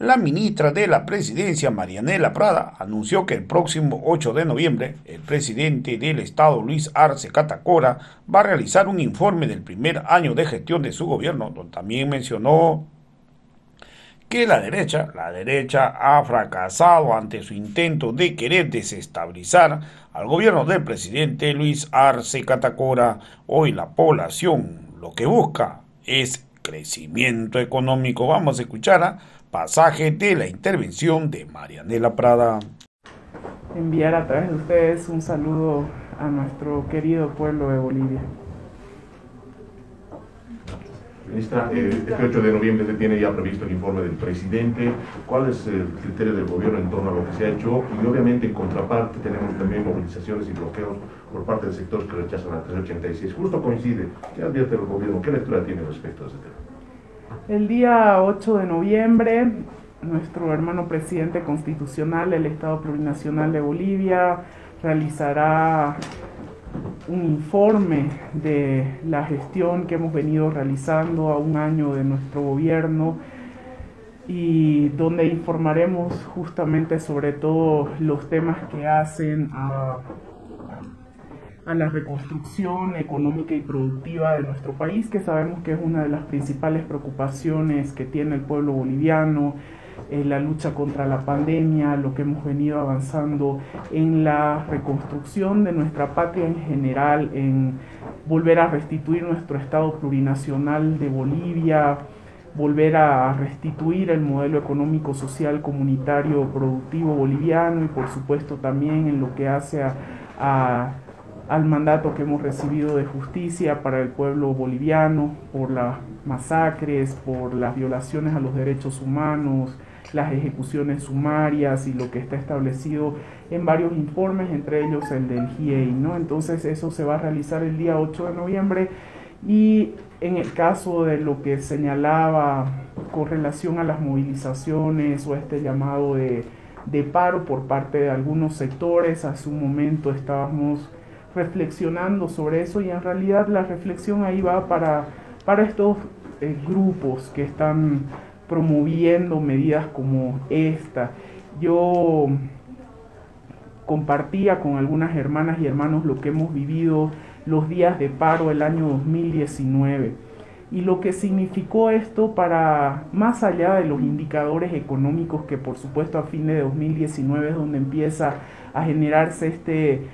La ministra de la Presidencia, Marianela Prada, anunció que el próximo 8 de noviembre, el presidente del Estado, Luis Arce Catacora, va a realizar un informe del primer año de gestión de su gobierno, donde también mencionó que la derecha, la derecha ha fracasado ante su intento de querer desestabilizar al gobierno del presidente Luis Arce Catacora. Hoy la población lo que busca es crecimiento económico. Vamos a escuchar a pasaje de la intervención de Marianela Prada. Enviar a través de ustedes un saludo a nuestro querido pueblo de Bolivia. Ministra, eh, este 8 de noviembre se tiene ya previsto el informe del presidente. ¿Cuál es el criterio del gobierno en torno a lo que se ha hecho? Y obviamente en contraparte tenemos también movilizaciones y bloqueos por parte del sector que rechazan la 386. Justo coincide. ¿Qué advierte el gobierno? ¿Qué lectura tiene respecto a este tema? El día 8 de noviembre, nuestro hermano presidente constitucional del Estado Plurinacional de Bolivia realizará un informe de la gestión que hemos venido realizando a un año de nuestro gobierno y donde informaremos justamente sobre todo los temas que hacen a, a, la reconstrucción económica y productiva de nuestro país, que sabemos que es una de las principales preocupaciones que tiene el pueblo boliviano en la lucha contra la pandemia, lo que hemos venido avanzando en la reconstrucción de nuestra patria en general, en volver a restituir nuestro Estado plurinacional de Bolivia, volver a restituir el modelo económico, social, comunitario, productivo boliviano y por supuesto también en lo que hace a, al mandato que hemos recibido de justicia para el pueblo boliviano por las masacres, por las violaciones a los derechos humanos, las ejecuciones sumarias y lo que está establecido en varios informes, entre ellos el del GIEI, ¿no? Entonces eso se va a realizar el día 8 de noviembre y en el caso de lo que señalaba con relación a las movilizaciones o este llamado de, de paro por parte de algunos sectores, hace un momento estábamos reflexionando sobre eso y en realidad la reflexión ahí va para, para estos eh, grupos que están promoviendo medidas como esta. Yo compartía con algunas hermanas y hermanos lo que hemos vivido los días de paro el año 2019 y lo que significó esto para más allá de los indicadores económicos que por supuesto a fin de 2019 es donde empieza a generarse este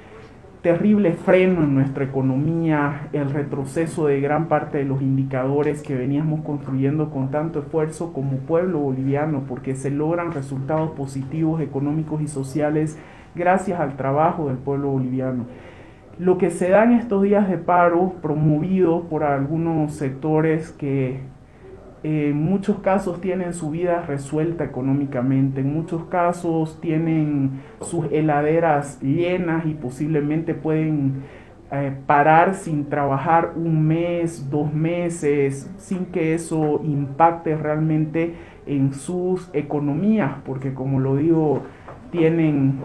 terrible freno en nuestra economía, el retroceso de gran parte de los indicadores que veníamos construyendo con tanto esfuerzo como pueblo boliviano, porque se logran resultados positivos económicos y sociales gracias al trabajo del pueblo boliviano. Lo que se da en estos días de paro, promovido por algunos sectores que en muchos casos tienen su vida resuelta económicamente, en muchos casos tienen sus heladeras llenas y posiblemente pueden eh, parar sin trabajar un mes, dos meses, sin que eso impacte realmente en sus economías, porque como lo digo, tienen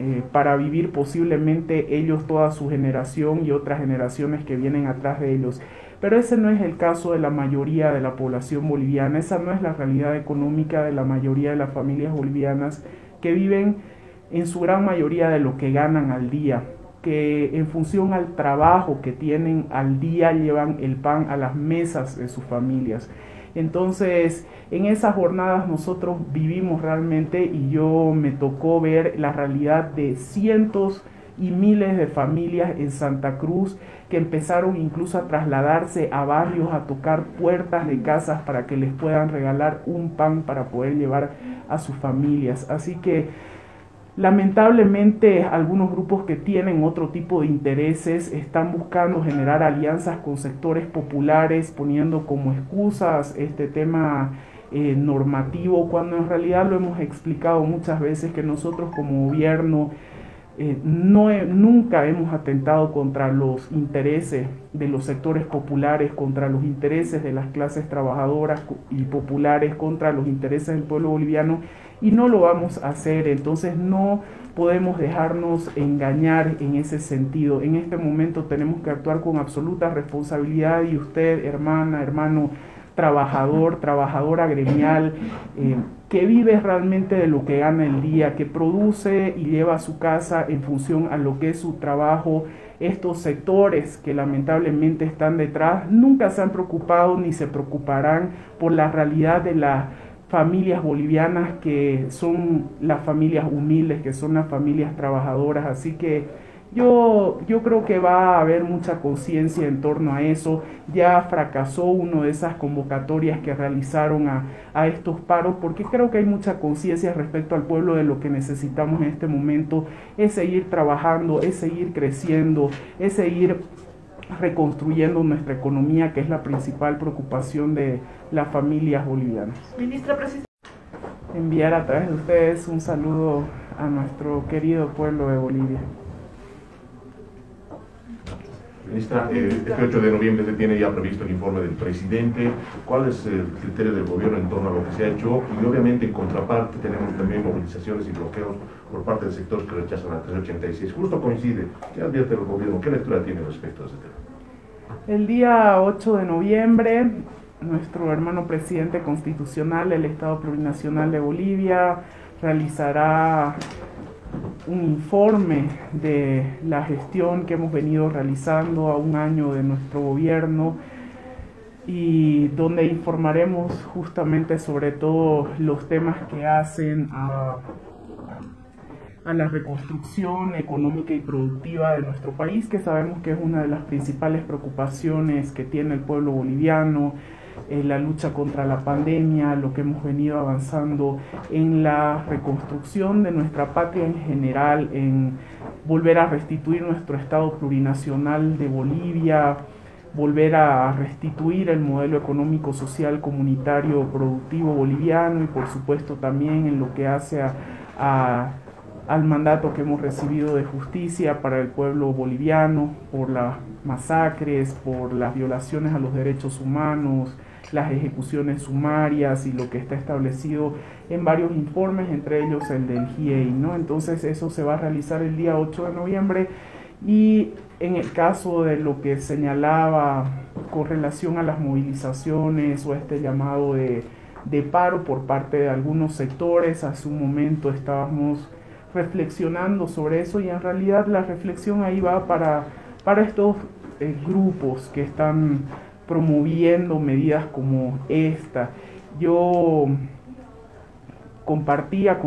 eh, para vivir posiblemente ellos, toda su generación y otras generaciones que vienen atrás de ellos. Pero ese no es el caso de la mayoría de la población boliviana, esa no es la realidad económica de la mayoría de las familias bolivianas que viven en su gran mayoría de lo que ganan al día, que en función al trabajo que tienen al día llevan el pan a las mesas de sus familias. Entonces, en esas jornadas nosotros vivimos realmente y yo me tocó ver la realidad de cientos y miles de familias en Santa Cruz que empezaron incluso a trasladarse a barrios, a tocar puertas de casas para que les puedan regalar un pan para poder llevar a sus familias. Así que lamentablemente algunos grupos que tienen otro tipo de intereses están buscando generar alianzas con sectores populares, poniendo como excusas este tema eh, normativo, cuando en realidad lo hemos explicado muchas veces que nosotros como gobierno eh, no nunca hemos atentado contra los intereses de los sectores populares, contra los intereses de las clases trabajadoras y populares, contra los intereses del pueblo boliviano y no lo vamos a hacer. Entonces no podemos dejarnos engañar en ese sentido. En este momento tenemos que actuar con absoluta responsabilidad y usted, hermana, hermano, trabajador, trabajadora gremial, eh, que vive realmente de lo que gana el día, que produce y lleva a su casa en función a lo que es su trabajo. Estos sectores que lamentablemente están detrás nunca se han preocupado ni se preocuparán por la realidad de las familias bolivianas que son las familias humildes, que son las familias trabajadoras. Así que yo, yo creo que va a haber mucha conciencia en torno a eso. Ya fracasó una de esas convocatorias que realizaron a, a estos paros, porque creo que hay mucha conciencia respecto al pueblo de lo que necesitamos en este momento. Es seguir trabajando, es seguir creciendo, es seguir reconstruyendo nuestra economía, que es la principal preocupación de las familias bolivianas. Ministra Enviar a través de ustedes un saludo a nuestro querido pueblo de Bolivia. Ministra, eh, este 8 de noviembre se tiene ya previsto el informe del presidente. ¿Cuál es el criterio del gobierno en torno a lo que se ha hecho? Y obviamente en contraparte tenemos también movilizaciones y bloqueos por parte del sector que rechazan la 386. Justo coincide. ¿Qué advierte el gobierno? ¿Qué lectura tiene respecto a ese tema? El día 8 de noviembre, nuestro hermano presidente constitucional del Estado Plurinacional de Bolivia realizará un informe de la gestión que hemos venido realizando a un año de nuestro gobierno y donde informaremos justamente sobre todo los temas que hacen a, a, la reconstrucción económica y productiva de nuestro país, que sabemos que es una de las principales preocupaciones que tiene el pueblo boliviano, en la lucha contra la pandemia, lo que hemos venido avanzando en la reconstrucción de nuestra patria en general, en volver a restituir nuestro Estado plurinacional de Bolivia, volver a restituir el modelo económico, social, comunitario, productivo boliviano y por supuesto también en lo que hace a, al mandato que hemos recibido de justicia para el pueblo boliviano por las masacres, por las violaciones a los derechos humanos, las ejecuciones sumarias y lo que está establecido en varios informes, entre ellos el del GIEI, ¿no? Entonces eso se va a realizar el día 8 de noviembre y en el caso de lo que señalaba con relación a las movilizaciones o este llamado de, de paro por parte de algunos sectores, hace un momento estábamos reflexionando sobre eso y en realidad la reflexión ahí va para, para estos eh, grupos que están promoviendo medidas como esta. Yo compartía con